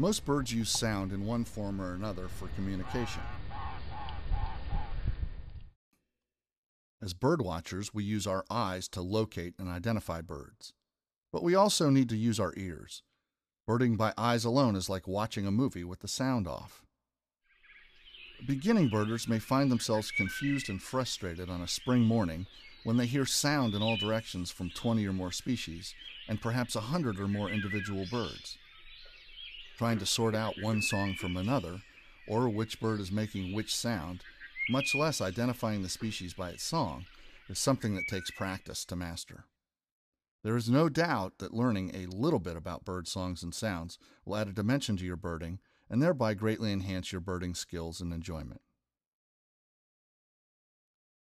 Most birds use sound in one form or another for communication. As bird watchers, we use our eyes to locate and identify birds. But we also need to use our ears. Birding by eyes alone is like watching a movie with the sound off. Beginning birders may find themselves confused and frustrated on a spring morning when they hear sound in all directions from 20 or more species and perhaps 100 or more individual birds. Trying to sort out one song from another, or which bird is making which sound, much less identifying the species by its song, is something that takes practice to master. There is no doubt that learning a little bit about bird songs and sounds will add a dimension to your birding and thereby greatly enhance your birding skills and enjoyment.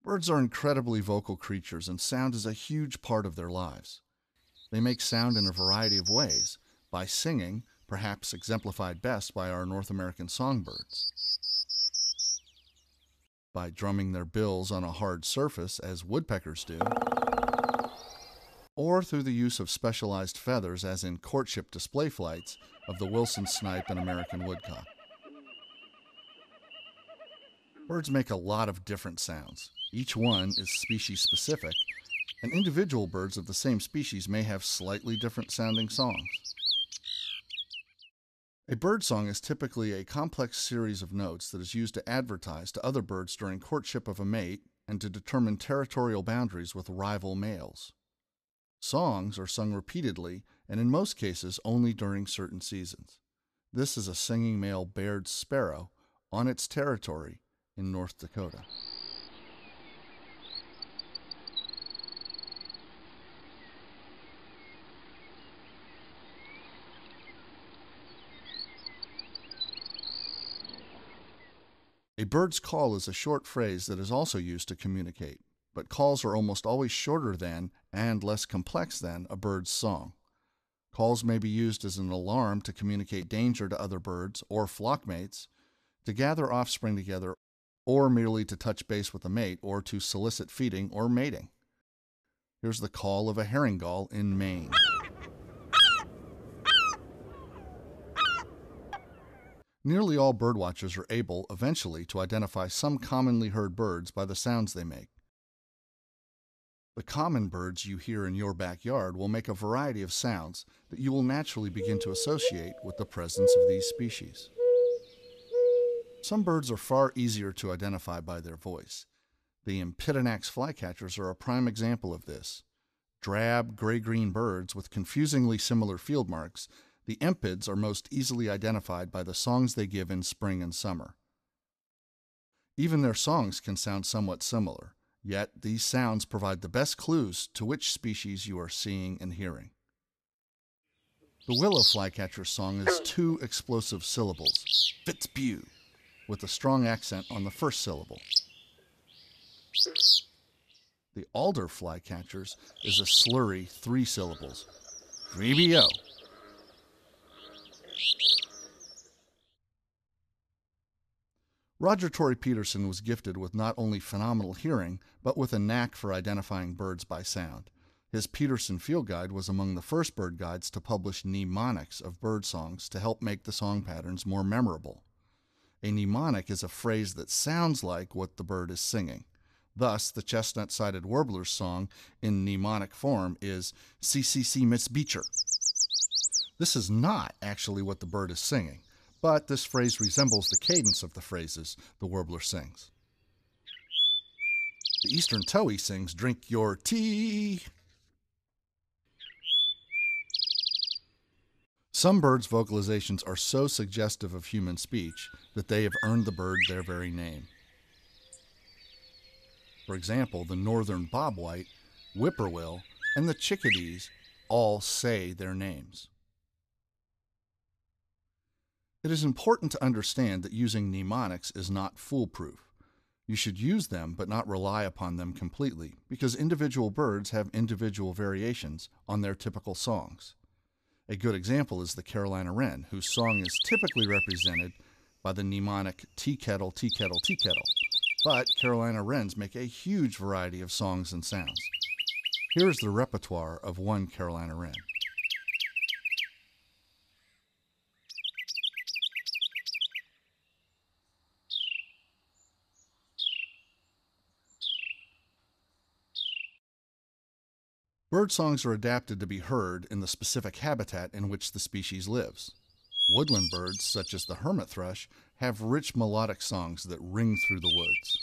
Birds are incredibly vocal creatures, and sound is a huge part of their lives. They make sound in a variety of ways by singing, perhaps exemplified best by our North American songbirds, by drumming their bills on a hard surface, as woodpeckers do, or through the use of specialized feathers, as in courtship display flights of the Wilson snipe and American woodcock. Birds make a lot of different sounds. Each one is species specific, and individual birds of the same species may have slightly different sounding songs. A bird song is typically a complex series of notes that is used to advertise to other birds during courtship of a mate and to determine territorial boundaries with rival males. Songs are sung repeatedly and in most cases only during certain seasons. This is a singing male Baird's sparrow on its territory in North Dakota. A bird's call is a short phrase that is also used to communicate, but calls are almost always shorter than and less complex than a bird's song. Calls may be used as an alarm to communicate danger to other birds or flockmates, to gather offspring together, or merely to touch base with a mate or to solicit feeding or mating. Here's the call of a herring gull in Maine. Nearly all birdwatchers are able, eventually, to identify some commonly heard birds by the sounds they make. The common birds you hear in your backyard will make a variety of sounds that you will naturally begin to associate with the presence of these species. Some birds are far easier to identify by their voice. The Empidonax flycatchers are a prime example of this. Drab, gray green birds with confusingly similar field marks the empids are most easily identified by the songs they give in spring and summer. Even their songs can sound somewhat similar, yet these sounds provide the best clues to which species you are seeing and hearing. The willow flycatcher's song is two explosive syllables, Fitzbew, with a strong accent on the first syllable. The alder flycatcher's is a slurry three syllables, Dreebio. Roger Tory Peterson was gifted with not only phenomenal hearing, but with a knack for identifying birds by sound. His Peterson Field Guide was among the first bird guides to publish mnemonics of bird songs to help make the song patterns more memorable. A mnemonic is a phrase that sounds like what the bird is singing. Thus, the chestnut sided warbler's song in mnemonic form is CCC Miss Beecher. This is not actually what the bird is singing but this phrase resembles the cadence of the phrases the warbler sings. The eastern towhee sings, Drink your tea. Some birds' vocalizations are so suggestive of human speech that they have earned the bird their very name. For example, the northern bobwhite, whippoorwill, and the chickadees all say their names. It is important to understand that using mnemonics is not foolproof. You should use them but not rely upon them completely because individual birds have individual variations on their typical songs. A good example is the Carolina wren, whose song is typically represented by the mnemonic tea kettle, tea kettle, tea kettle. But Carolina wrens make a huge variety of songs and sounds. Here is the repertoire of one Carolina wren. Bird songs are adapted to be heard in the specific habitat in which the species lives. Woodland birds, such as the hermit thrush, have rich melodic songs that ring through the woods.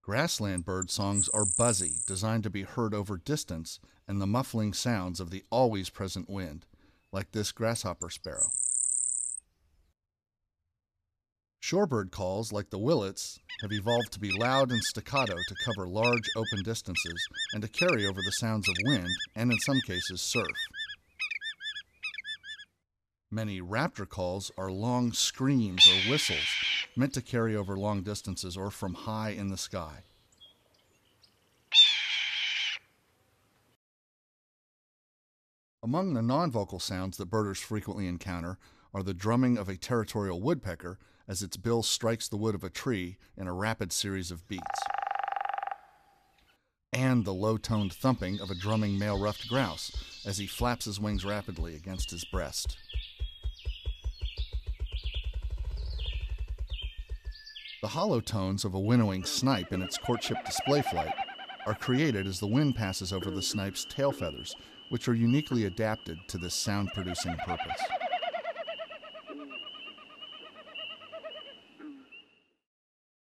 Grassland bird songs are buzzy, designed to be heard over distance and the muffling sounds of the always present wind, like this grasshopper sparrow. Shorebird calls, like the willets, have evolved to be loud and staccato to cover large open distances and to carry over the sounds of wind and, in some cases, surf. Many raptor calls are long screams or whistles meant to carry over long distances or from high in the sky. Among the non vocal sounds that birders frequently encounter are the drumming of a territorial woodpecker as its bill strikes the wood of a tree in a rapid series of beats, and the low toned thumping of a drumming male ruffed grouse as he flaps his wings rapidly against his breast. The hollow tones of a winnowing snipe in its courtship display flight are created as the wind passes over the snipe's tail feathers, which are uniquely adapted to this sound producing purpose.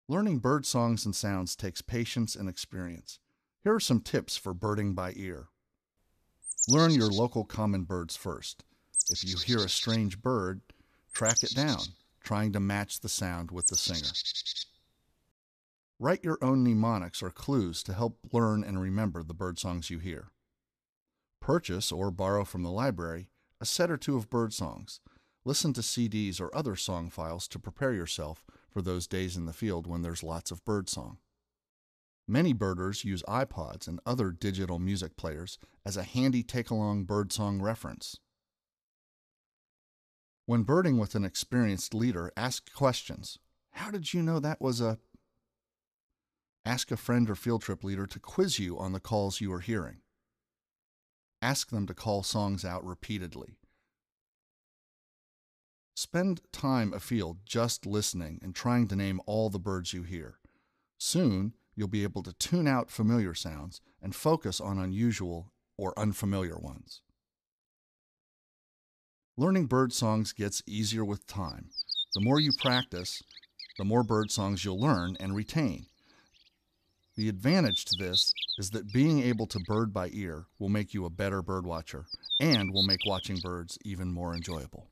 Learning bird songs and sounds takes patience and experience. Here are some tips for birding by ear. Learn your local common birds first. If you hear a strange bird, track it down trying to match the sound with the singer. Write your own mnemonics or clues to help learn and remember the bird songs you hear. Purchase or borrow from the library a set or two of bird songs. Listen to CDs or other song files to prepare yourself for those days in the field when there's lots of bird song. Many birders use iPods and other digital music players as a handy take along birdsong reference. When birding with an experienced leader, ask questions. How did you know that was a. Ask a friend or field trip leader to quiz you on the calls you are hearing. Ask them to call songs out repeatedly. Spend time afield just listening and trying to name all the birds you hear. Soon, you'll be able to tune out familiar sounds and focus on unusual or unfamiliar ones. Learning bird songs gets easier with time. The more you practice, the more bird songs you'll learn and retain. The advantage to this is that being able to bird by ear will make you a better bird watcher and will make watching birds even more enjoyable.